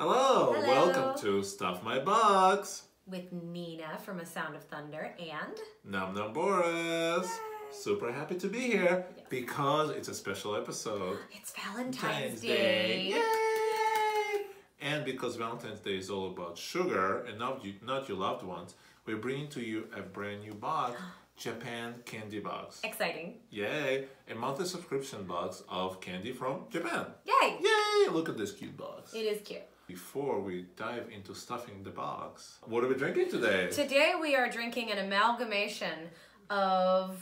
Hello, Hello. welcome to Stuff My Box. with Nina from A Sound of Thunder and Nom Nom Boris. Super happy to be here because it's a special episode. it's Valentine's Day. Yay! And because Valentine's Day is all about sugar and not you, not your loved ones, we're bringing to you a brand new box, Japan Candy Box. Exciting. Yay! A monthly subscription box of candy from Japan. Yay! Yay! Look at this cute box. It is cute. Before we dive into stuffing the box, what are we drinking today? Today we are drinking an amalgamation of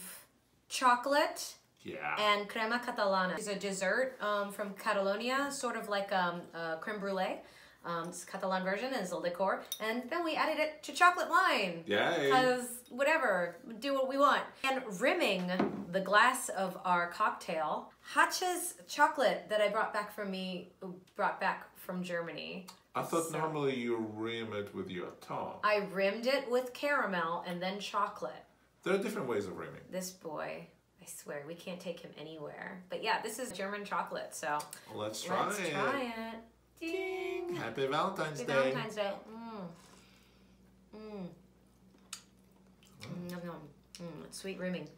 chocolate Yeah. and crema catalana. It's a dessert um, from Catalonia, sort of like um, uh, creme brulee. Um, Catalan version and it's a liqueur. And then we added it to chocolate wine. Yay. Because whatever, do what we want. And rimming the glass of our cocktail, Hachez chocolate that I brought back from me, brought back from Germany. I thought So- normally you rim it with your tongue. I rimmed it with caramel and then chocolate. There are different ways of rimming. This boy, I swear, we can't take him anywhere. But yeah, this is German chocolate, so Let's try let's it. try it. Ding! Happy Valentine's Happy Day. Valentine's Day. Mmm. Mmm. Mm. Yum, yum. Mm, it's sweet rimming.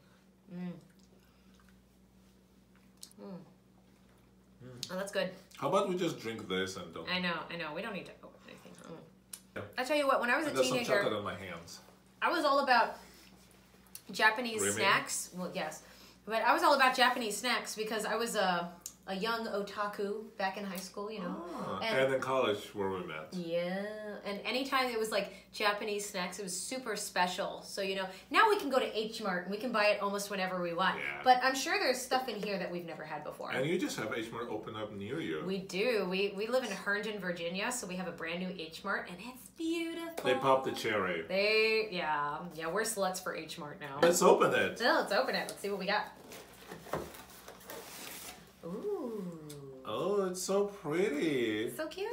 Mmm. Mm. Oh, that's good. How about we just drink this and don't. I know, I know. We don't need to open anything. Mm. Yeah. I tell you what, when I was I a got some chocolate teenager, on my hands. I was all about Japanese Rimming? snacks. Well, yes, but I was all about Japanese snacks because I was a a young otaku back in high school. You know. Ah, And- and in college where we met. Yeah, and anytime it was like Japanese snacks, it was super special. So you know, now we can go to H Mart and we can buy it almost whenever we want. Yeah. But I'm sure there's stuff in here that we've never had before. And you just have H Mart open up near you. we do. We we live in Herndon, Virginia, so we have a brand new H Mart, and it's beautiful. they popped the cherry. They yeah yeah we're sluts for H Mart now. Let's open it. So let's open it. Let's see what we got. Oh, it's so pretty. so cute.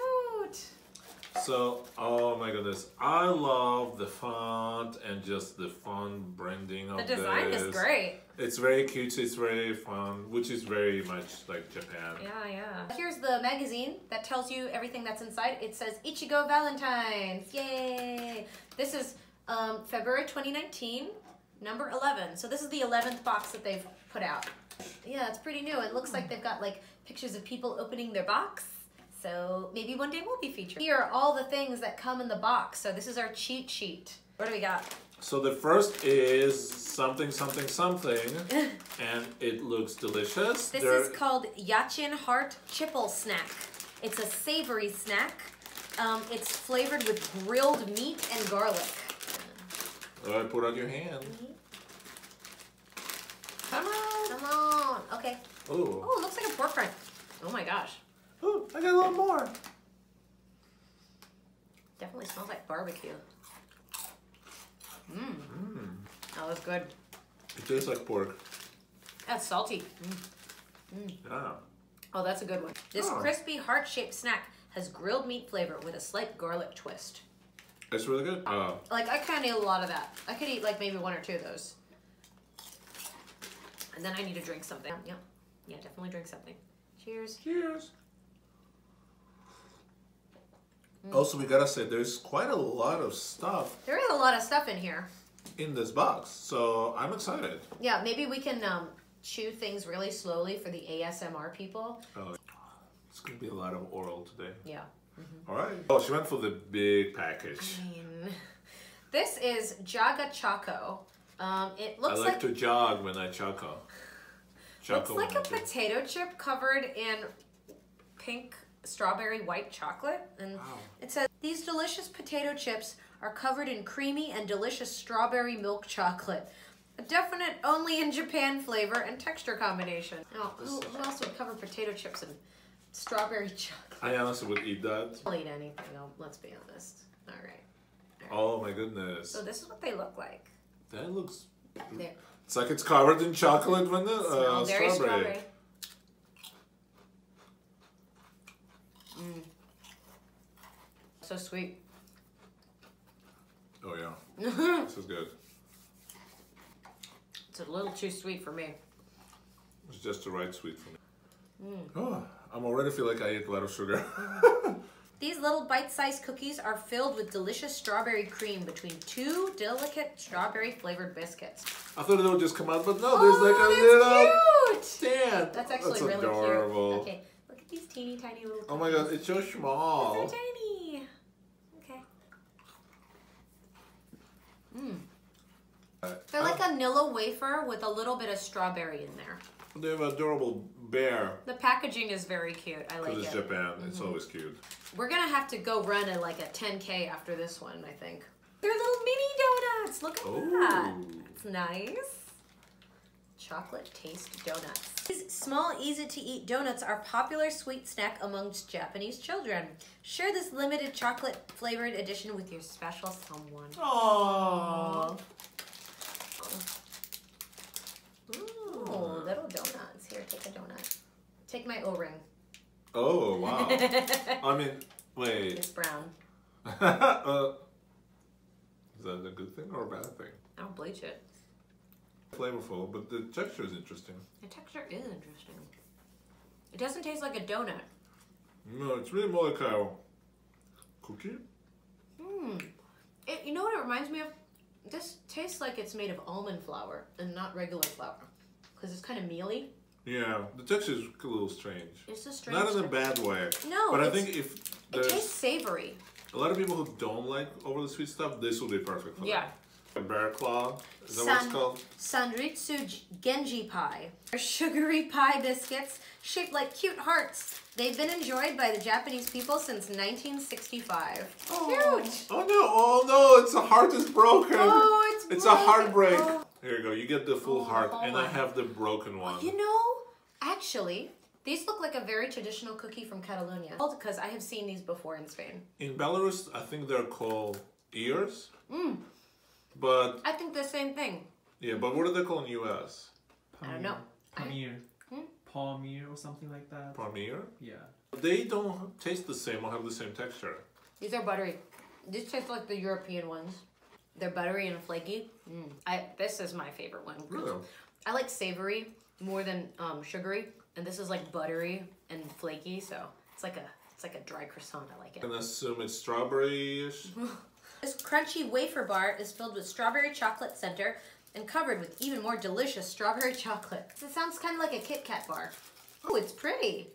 So, oh my goodness, I love the font and just the fun branding of The design this. is great. It's very cute. It's very fun, which is very much like Japan. Yeah, yeah. Here's the magazine that tells you everything that's inside. It says Ichigo Valentine's. Yay! This is um, February 2019, number 11. So this is the 11th box that they've put out. Yeah, it's pretty new. It looks like they've got like pictures of people opening their box. So maybe one day we'll be featured. Here are all the things that come in the box. So this is our cheat sheet. What do we got? So the first is something, something, something, and it looks delicious. This is called Yachin Heart Chipple Snack. It's a savory snack. Um, it's flavored with grilled meat and garlic. All right, put out your hand. Come on. Come on. Okay. Oh, Oh, it looks like a pork rind. Oh my gosh. oh, I got a little more. Definitely smells like barbecue. Mmm. Mm. Oh, that's good. It tastes like pork. That's salty. Mm. Yeah. Oh, that's a good one. This Oh. crispy heart-shaped snack has grilled meat flavor with a slight garlic twist. It's really good. Oh, Like I kind of eat a lot of that. I could eat like maybe one or two of those. And then I need to drink something. Yeah, yeah, definitely drink something. Cheers. cheers. Mm. Also, we gotta say, there's quite a lot of stuff There is a lot of stuff in here. in this box, so I'm excited. Yeah, maybe we can um, chew things really slowly for the ASMR people. Oh, it's gonna be a lot of oral today. Yeah. All right. Oh, she went for the big package. I mean, this is Jaga Choco. Um, it I looks like, like, to jog when I choco. Choco like a when I jog. potato chip covered in pink strawberry white chocolate. And Wow. it says these delicious potato chips are covered in creamy and delicious strawberry milk chocolate. A definite only in Japan flavor and texture combination. Now, who, who else would cover potato chips in strawberry chocolate? I honestly would eat that. I'll eat anything, though, let's be honest. All right. Oh my goodness. So this is what they look like. That looks. There. It's like it's covered in chocolate vanilla. Uh, very strawberry. strawberry. Mm. So sweet. Oh yeah, this is good. It's a little too sweet for me. It's just the right sweet for me. Mm. Oh, I'm already feel like I ate a lot of sugar. These little bite-sized cookies are filled with delicious strawberry cream between two delicate strawberry-flavored biscuits. I thought it would just come out, but no, there's like a oh, little stand. That's actually That's really adorable. cute. Okay, look at these teeny tiny little. Oh my god, it's so small. so tiny. Okay. Mmm. They're like a Nilla wafer with a little bit of strawberry in there. They have an adorable bear. The packaging is very cute. I like Because it's it. Japan, it's mm-hmm. always cute. We're gonna have to go run a like a 10k after this one, I think. They're little mini donuts. Look at that. Oh. It's nice. Chocolate taste donuts. These small, easy to eat donuts are popular sweet snack amongst Japanese children. Share this limited chocolate flavored edition with your special someone. Aww. Ooh, little donuts. Here, take a donut. Take my O-ring. Oh, wow. I mean, wait. It's brown. uh, is that a good thing or a bad thing? I'll bleach it. Flavorful, but the texture is interesting. The texture is interesting. It doesn't taste like a donut. No, it's really more like a cookie. Hmm. It, you know what it reminds me of? This tastes like it's made of almond flour and not regular flour. Because it's kind of mealy. Yeah, the texture is a little strange. It's a strange. Not in a bad way. No, but I think if It tastes savory. a lot of people who don't like overly sweet stuff, this will be perfect for Yeah. them. Yeah. bear claw, is that what it's called? Sanritsu Genji pie. They're sugary pie biscuits shaped like cute hearts. They've been enjoyed by the Japanese people since 1965. Oh. Cute. Oh no! Oh no! It's a heart is broken. Oh, it's It's a heartbreak. Oh. Here you go. You get the full Oh, heart, oh and I have the broken one. You know, actually, these look like a very traditional cookie from Catalonia. Because I have seen these before in Spain. In Belarus, I think they're called ears. Mm. But I think the same thing. yeah, but what are they called in U.S.? I don't know. I- Hmm? Palmier or something like that. Palmier. Yeah. They don't taste the same or have the same texture. These are buttery. These taste like the European ones. They're buttery and flaky. Mm. I this is my favorite one. Really? I like savory more than um, sugary, and this is like buttery and flaky. So it's like a it's like a dry croissant. I like I it. can assume it's strawberry-ish. This crunchy wafer bar is filled with strawberry chocolate center and covered with even more delicious strawberry chocolate. It sounds kind of like a Kit Kat bar. Oh, it's pretty.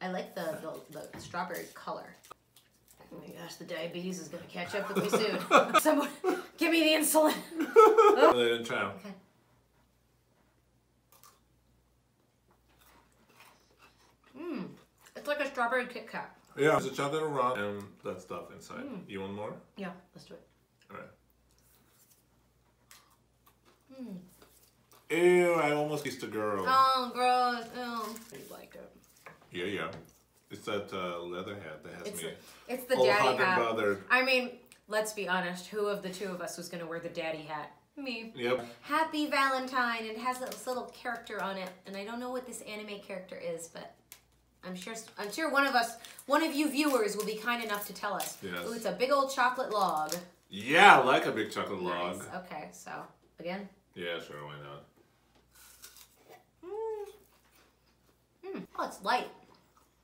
I like the, the, the strawberry color. Oh my gosh, the diabetes is gonna catch up with me soon. Someone, give me the insulin. they didn't try. Okay. Mmm, it's like a strawberry Kit Kat. Yeah, there's a chocolate around and that stuff inside. Mm. You want more? Yeah, let's do it. All right. Mm. Ew! I almost kissed a girl. Oh, gross. Oh, I like it. Yeah, yeah. It's that uh, leather hat that has It's me the, it's the daddy hat. I mean, let's be honest. Who of the two of us was gonna wear the daddy hat? Me. Yep. Happy Valentine. It has this little character on it, and I don't know what this anime character is, but I'm sure I'm sure one of us, one of you viewers, will be kind enough to tell us. Yes. Ooh, it's a big old chocolate log. Yeah, I like a big chocolate log. Nice. Okay, so again. Yeah, sure, why not? Mm. Oh, it's light.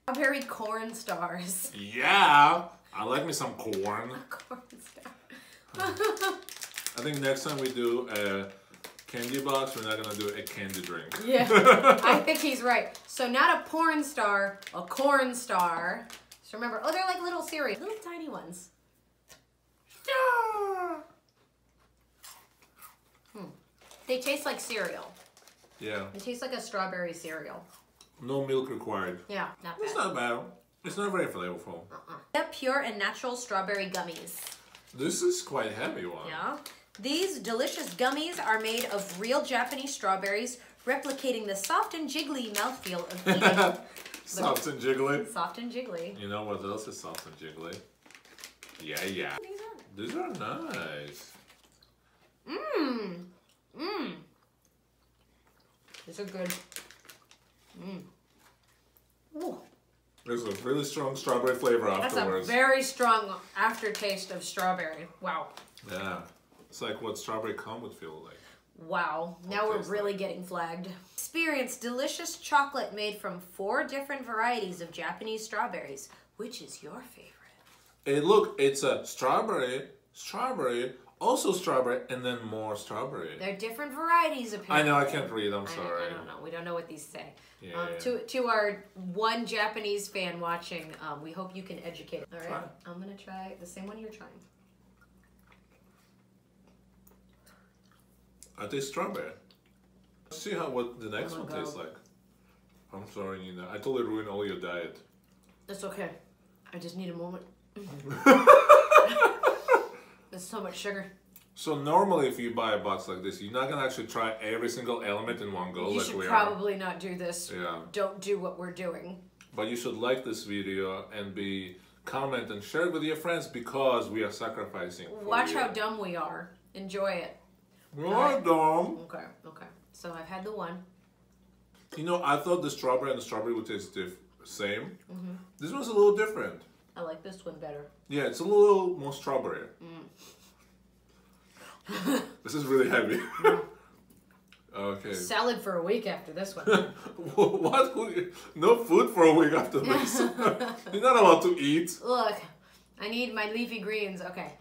Strawberry corn stars. Yeah, I like me some corn. corn star. I think next time we do a candy box, we're not gonna do a candy drink. Yeah, I think he's right. So not a porn star, a corn star. So remember, oh, they're like little cereal, little tiny ones. Hmm. They taste like cereal. Yeah, They taste like a strawberry cereal. no milk required. Yeah, not bad. It's not bad. It's not very flavorful. Uh-uh. They're pure and natural strawberry gummies. This is quite a heavy one. Yeah. These delicious gummies are made of real Japanese strawberries, replicating the soft and jiggly mouthfeel of eating. soft and jiggly. soft and jiggly. You know what else is soft and jiggly? Yeah, yeah. These are These are nice. Mmm. Mmm. These are good. Mmm. Ooh, There's a really strong strawberry flavor that's a afterwards. very strong aftertaste of strawberry. Wow. yeah. It's like what strawberry cum would feel like. Wow. Now we're really getting flagged. Experience delicious chocolate made from four different varieties of Japanese strawberries. Which is your favorite? Hey, look, it's a strawberry, strawberry, also strawberry, and then more strawberry. They're different varieties, apparently. I know I can't read. I'm I don't- sorry. I don't know. We don't know what these say. Yeah. Um, to to our one Japanese fan watching, um, we hope you can educate. All right, Try. I'm gonna try the same one you're trying. I taste strawberry. Let's see how what the next one tastes like. I'm sorry, Nina. I totally ruined all your diet. It's okay. I just need a moment. There's so much sugar. So normally, if you buy a box like this, you're not gonna actually try every single element in one go, you like should we probably not do this. Yeah. Don't do what we're doing. But you should like this video and be comment and share it with your friends because we are sacrificing. Watch you. how dumb we are. Enjoy it. We What dumb? Okay, okay. So I've had the one. You know, I thought the strawberry and the strawberry would taste diff- same. Mm-hmm. This one's a little different. I like this one better. Yeah, it's a little more strawberry. This is really heavy. okay. Salad for a week after this one. what? No food for a week after this. You're not allowed to eat. Look, I need my leafy greens. Okay.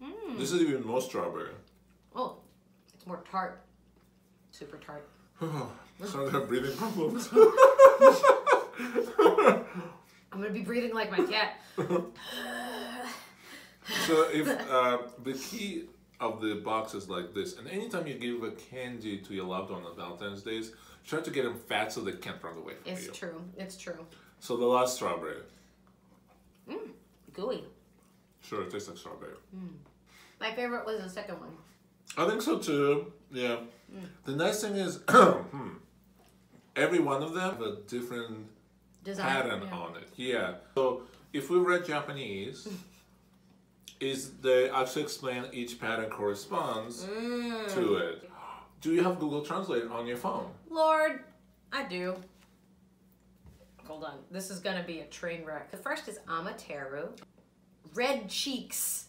Mm. This is even more strawberry. Oh, it's more tart. Super tart. Starting to have breathing problems. I'm gonna be breathing like my cat. so if uh, the key of the boxes like this, and anytime you give a candy to your loved one on Valentine's Days, try to get them fat so they can't run away from It's you. true. It's true. So the last strawberry. Mmm, Gooey. Sure, it tastes like strawberry. Mm. My favorite was the second one. I think so too. Yeah. Mm. The nice thing is, hmm, every one of them have a different Design. pattern yeah. on it. Yeah. So if we read Japanese, is they actually explain each pattern corresponds Mm. to it. Do you have Google Translate on your phone? Lord, I do. Hold on. This is gonna be a train wreck. The first is Amateru. Red cheeks.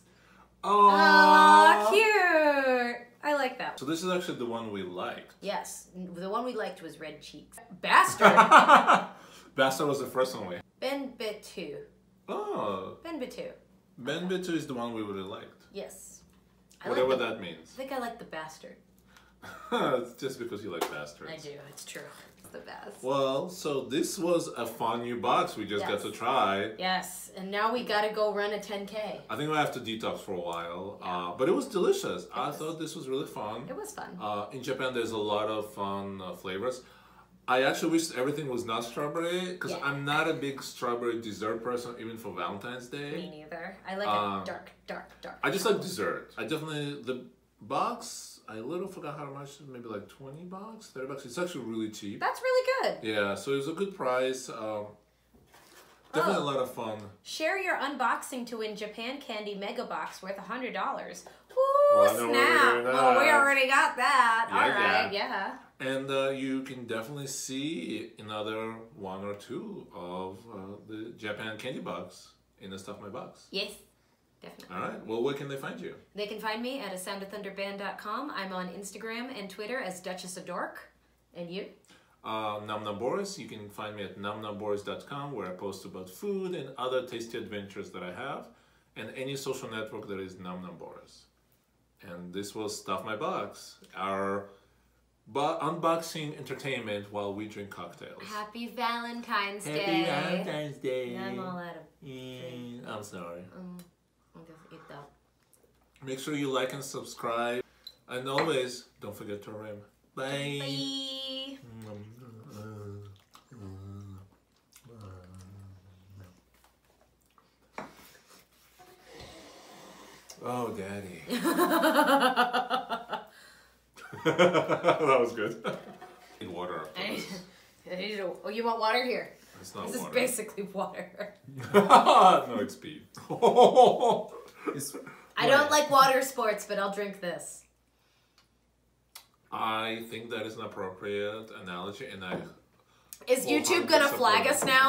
Oh, Oh, cute. I like that. So this is actually the one we liked. Yes, the one we liked was red cheeks. Bastard. Bastard was the first one we. ben Bitu. Oh, Ben Bitu. Ben Bitu is the one we really liked. Yes. I Whatever like the, that means. I think I like the bastard. it's just because you like bastards. I do. It's true. It's the best. Well, so this was a fun new box we just got to try. Yes, and now we gotta go run a 10k. I think we have to detox for a while, uh, but it was delicious. I was. thought this was really fun. It was fun. Uh, in Japan, there's a lot of fun uh, flavors. I actually wish everything was not strawberry because Yeah. I'm not a big strawberry dessert person, even for Valentine's Day. Me neither. I like Um, it dark, dark, dark. I just like dessert. I definitely the box. I little forgot how much, maybe like twenty bucks, thirty bucks. It's actually really cheap. That's really good. Yeah, so it was a good price. Um, definitely Oh. a lot of fun. Share your unboxing to win Japan Candy Mega Box worth a $100. Woo, Well, I know we're snap. Well, we already got that. Yeah, All right, yeah. And uh, you can definitely see another one or two of uh, the Japan candy box in the Stuff My Box. Yes, definitely. All right. Well, where can they find you? They can find me at a soundofthunderband.com. I'm on Instagram and Twitter as Duchess of Dork. And you? Uh, Nom Nom Boris. You can find me at nomnomboris.com where I post about food and other tasty adventures that I have, and any social network that is Nom Nom Boris. And this was Stuff My Box, our bu- unboxing entertainment while we drink cocktails. Happy Valentine's Happy Day. Happy Valentine's Day. I'm all out of. Mm, I'm sorry. Um, I'll just eat that. Make sure you like and subscribe. And always, don't forget to rhyme. Bye. Bye. Oh, daddy. that was good. Need water. I need. I need to, oh, you want water here? It's not This is basically water. no, it's pee. It's I don't like water sports, but I'll drink this. I think that is an appropriate analogy, and I Is YouTube gonna flag us now?